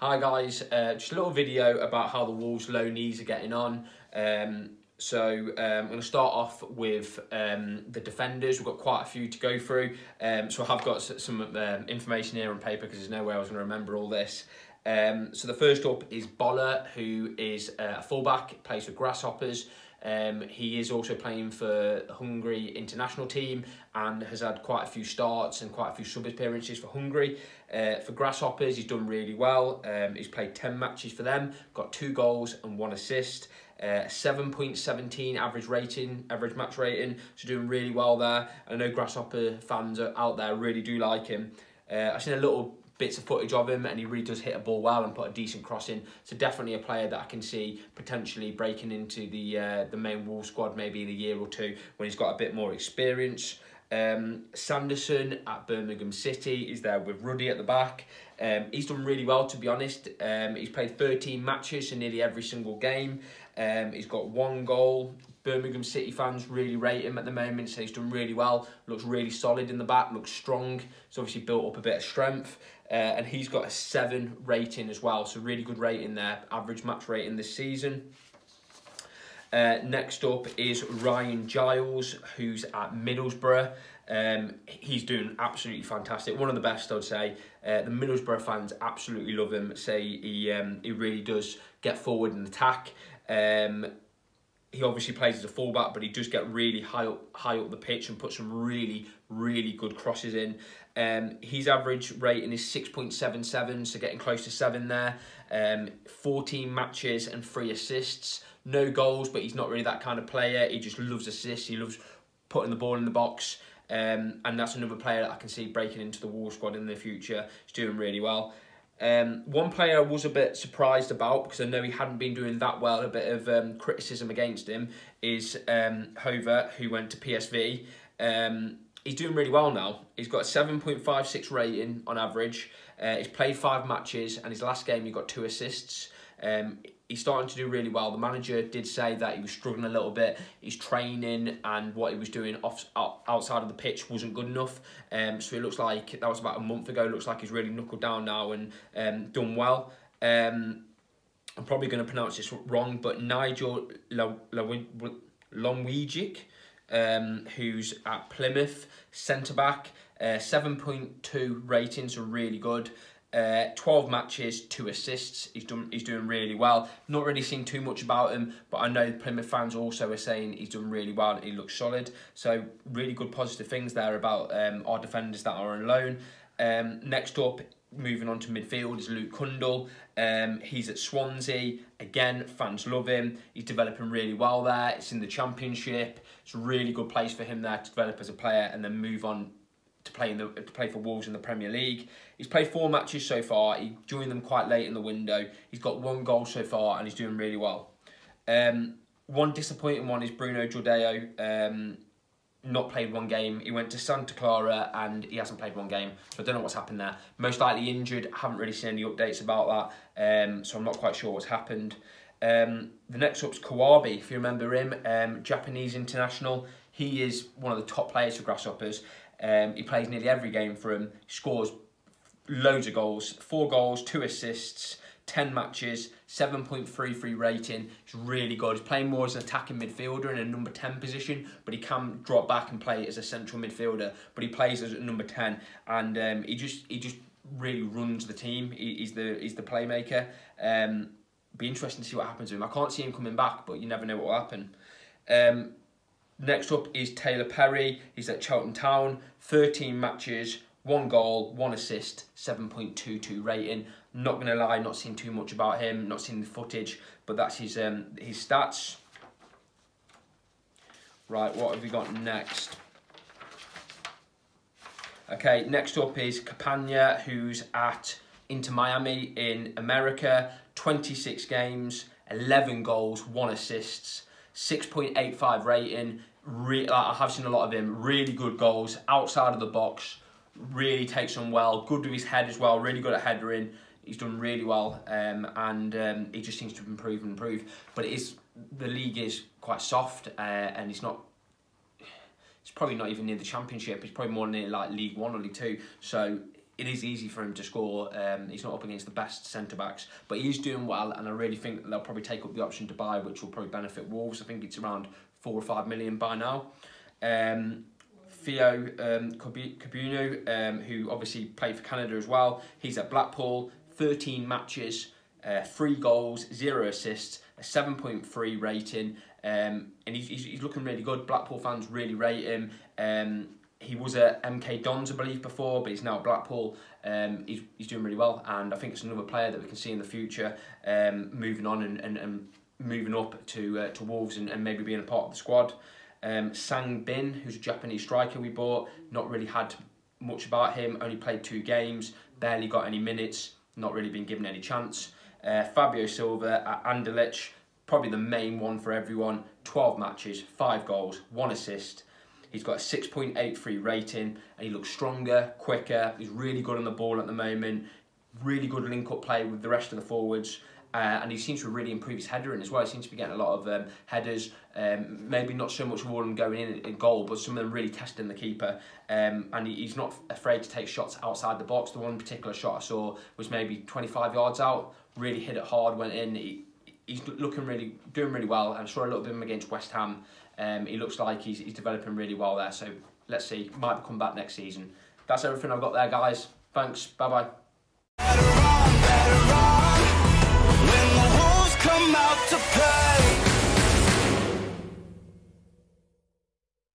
Hi guys, uh, just a little video about how the Wolves loanees are getting on. Um, so um, I'm going to start off with um, the defenders. We've got quite a few to go through. Um, so I have got some um, information here on paper because there's no way I was going to remember all this. Um, so the first up is Bolla, who is a fullback, plays for Grasshoppers. Um, he is also playing for Hungary international team and has had quite a few starts and quite a few sub appearances for Hungary. Uh, for Grasshoppers, he's done really well. Um, he's played 10 matches for them, got two goals and one assist. Uh, 7.17 average rating, average match rating, so doing really well there. I know Grasshopper fans out there really do like him. Uh, I've seen a little bits of footage of him and he really does hit a ball well and put a decent cross in. So definitely a player that I can see potentially breaking into the uh, the main Wolves squad maybe in a year or two when he's got a bit more experience. Um, Sanderson at Birmingham City is there with Ruddy at the back. Um, he's done really well to be honest. Um, he's played 13 matches in nearly every single game. Um, he's got one goal. Birmingham City fans really rate him at the moment, so he's done really well. Looks really solid in the back, looks strong. He's obviously built up a bit of strength. Uh, and he's got a 7 rating as well, so really good rating there. Average match rating this season. Uh, next up is Ryan Giles, who's at Middlesbrough. Um, he's doing absolutely fantastic. One of the best, I'd say. Uh, the Middlesbrough fans absolutely love him. Say he um, he really does get forward and attack. Um, he obviously plays as a fullback, but he does get really high up, high up the pitch and put some really, really good crosses in. Um, his average rating is 6.77, so getting close to 7 there. Um, 14 matches and 3 assists. No goals, but he's not really that kind of player. He just loves assists. He loves putting the ball in the box. Um, and that's another player that I can see breaking into the Wolves squad in the future. He's doing really well. Um, one player I was a bit surprised about because I know he hadn't been doing that well, a bit of um, criticism against him, is um, Hoever, who went to PSV. Um, he's doing really well now. He's got a 7.56 rating on average. Uh, he's played five matches and his last game he got two assists. Um, he's starting to do really well. The manager did say that he was struggling a little bit. His training and what he was doing off outside of the pitch wasn't good enough. Um, so it looks like that was about a month ago. Looks like he's really knuckled down now and um, done well. Um, I'm probably going to pronounce this wrong, but Nigel Lonwijk, um, who's at Plymouth, centre back, uh, 7.2 ratings are really good. Uh, 12 matches, two assists. He's done. He's doing really well. Not really seen too much about him, but I know Plymouth fans also are saying he's done really well. He looks solid. So really good positive things there about um, our defenders that are on loan. Um, next up, moving on to midfield is Luke Cundle. Um, he's at Swansea. Again, fans love him. He's developing really well there. It's in the Championship. It's a really good place for him there to develop as a player and then move on to play in the to play for Wolves in the Premier League. He's played four matches so far. He joined them quite late in the window. He's got one goal so far and he's doing really well. Um, one disappointing one is Bruno Jordao. Um, not played one game. He went to Santa Clara and he hasn't played one game. So I don't know what's happened there. Most likely injured. Haven't really seen any updates about that. Um, so I'm not quite sure what's happened. Um, the next up's Kawabe, if you remember him, um, Japanese international. He is one of the top players for Grasshoppers. Um, he plays nearly every game for him, scores loads of goals, four goals, two assists, 10 matches, 7.33 rating. He's really good. He's playing more as an attacking midfielder in a number 10 position, but he can drop back and play as a central midfielder. But he plays as a number 10, and um, he just he just really runs the team. He, he's the he's the playmaker. Um, be interesting to see what happens to him. I can't see him coming back, but you never know what will happen. Um, Next up is Taylor Perry. He's at Charlton Town. 13 matches, one goal, one assist, 7.22 rating. Not going to lie, not seen too much about him, not seen the footage, but that's his um, his stats. Right, what have we got next? Okay, next up is Campana, who's at Inter Miami in America. 26 games, 11 goals, 1 assists, 6.85 rating. Re like, I have seen a lot of him. Really good goals outside of the box. Really takes them well. Good with his head as well. Really good at headering. He's done really well, um, and um, he just seems to improve and improve. But it is the league is quite soft, uh, and it's not. It's probably not even near the championship. It's probably more near like League One or League Two. So it is easy for him to score. Um, he's not up against the best centre backs, but he is doing well, and I really think they'll probably take up the option to buy, which will probably benefit Wolves. I think it's around four or five million by now. Um, Theo um, Corbeanu, um, who obviously played for Canada as well, he's at Blackpool, 13 matches, uh, three goals, zero assists, a 7.3 rating, um, and he's, he's, he's looking really good. Blackpool fans really rate him. Um, he was at MK Dons, I believe, before, but he's now at Blackpool. Um, he's, he's doing really well, and I think it's another player that we can see in the future um, moving on and, and, and moving up to uh, to Wolves and, and maybe being a part of the squad. Um, Sang Bin, who's a Japanese striker we bought, not really had much about him, only played two games, barely got any minutes, not really been given any chance. Uh, Fabio Silva at Anderlecht, probably the main one for everyone, 12 matches, 5 goals, 1 assist. He's got a 6.83 rating and he looks stronger, quicker. He's really good on the ball at the moment. Really good link up play with the rest of the forwards. Uh, and he seems to really improve his headering as well. He seems to be getting a lot of um, headers, um, maybe not so much of all of them going in in goal, but some of them really testing the keeper. Um, and he, he's not afraid to take shots outside the box. The one particular shot I saw was maybe 25 yards out, really hit it hard, went in. He, he's looking really, doing really well. I'm sure a little bit of him against West Ham. Um, he looks like he's, he's developing really well there. So let's see, might come back next season. That's everything I've got there, guys. Thanks. Bye bye. Come out to play